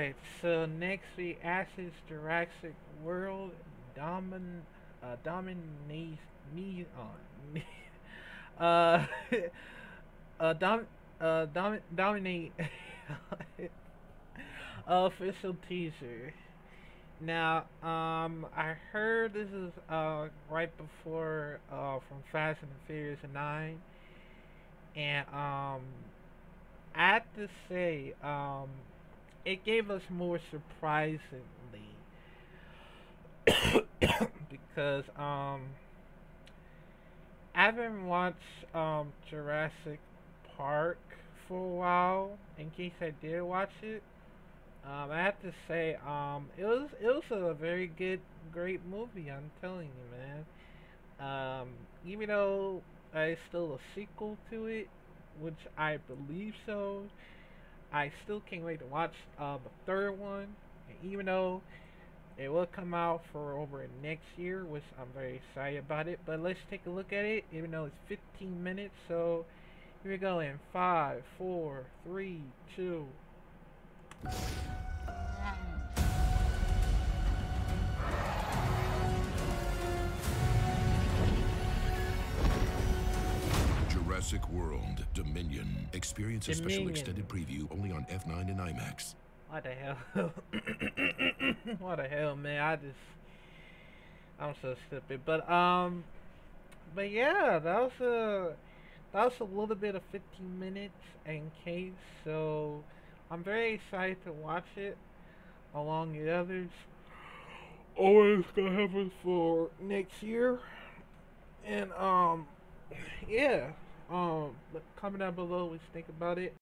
Alright, so next we Ashes Jurassic World Domin uh Dominate me on uh uh dom uh dom dominate official teaser. Now, um I heard this is uh right before uh from Fast and Furious nine and um I have to say, um it gave us more surprisingly because um I haven't watched um Jurassic Park for a while. In case I did watch it, um, I have to say um it was it was a very good, great movie. I'm telling you, man. Um, even though uh, it's still a sequel to it, which I believe so. I still can't wait to watch uh, the third one. And even though it will come out for over next year, which I'm very excited about it. But let's take a look at it, even though it's 15 minutes. So here we go in five, four, three, two. Jurassic World Dominion. Experience a special extended preview only on F9 and IMAX. What the hell? what the hell, man? I just, I'm so stupid. But um, but yeah, that was a that was a little bit of 15 minutes in case. So I'm very excited to watch it along with others. Always gonna have it for next year, and um, yeah. Um, comment down below what you think about it.